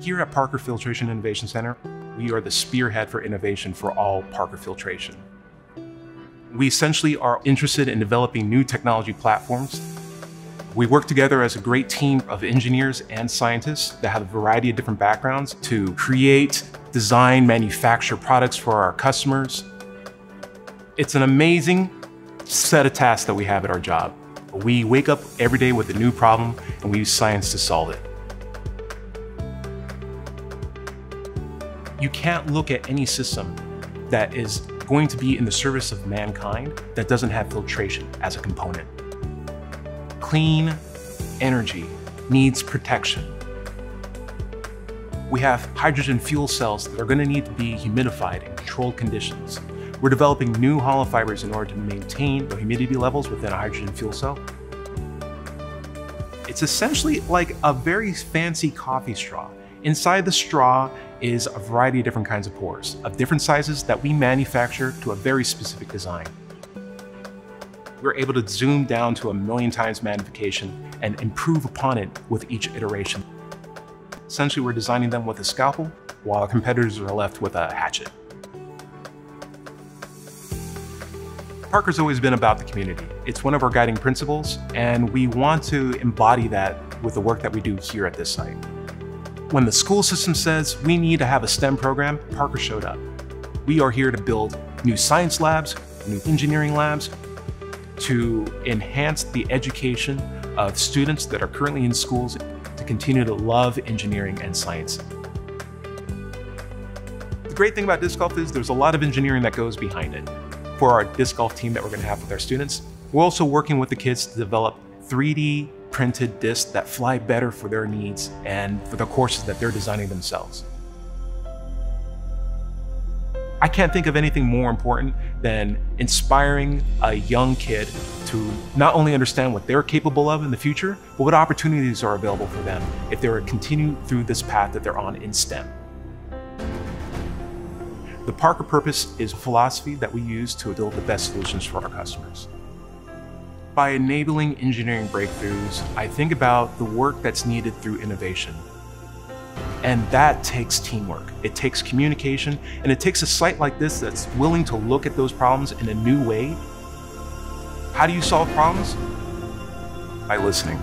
Here at Parker Filtration Innovation Center, we are the spearhead for innovation for all Parker filtration. We essentially are interested in developing new technology platforms. We work together as a great team of engineers and scientists that have a variety of different backgrounds to create, design, manufacture products for our customers. It's an amazing set of tasks that we have at our job. We wake up every day with a new problem and we use science to solve it. You can't look at any system that is going to be in the service of mankind that doesn't have filtration as a component. Clean energy needs protection. We have hydrogen fuel cells that are going to need to be humidified in controlled conditions. We're developing new hollow fibers in order to maintain the humidity levels within a hydrogen fuel cell. It's essentially like a very fancy coffee straw. Inside the straw is a variety of different kinds of pores of different sizes that we manufacture to a very specific design. We're able to zoom down to a million times magnification and improve upon it with each iteration. Essentially, we're designing them with a scalpel while our competitors are left with a hatchet. Parker's always been about the community. It's one of our guiding principles, and we want to embody that with the work that we do here at this site. When the school system says we need to have a STEM program, Parker showed up. We are here to build new science labs, new engineering labs, to enhance the education of students that are currently in schools to continue to love engineering and science. The great thing about disc golf is there's a lot of engineering that goes behind it. For our disc golf team that we're going to have with our students, we're also working with the kids to develop 3D printed discs that fly better for their needs and for the courses that they're designing themselves. I can't think of anything more important than inspiring a young kid to not only understand what they're capable of in the future, but what opportunities are available for them if they were to continue through this path that they're on in STEM. The Parker Purpose is a philosophy that we use to build the best solutions for our customers. By enabling engineering breakthroughs, I think about the work that's needed through innovation. And that takes teamwork. It takes communication, and it takes a site like this that's willing to look at those problems in a new way. How do you solve problems? By listening.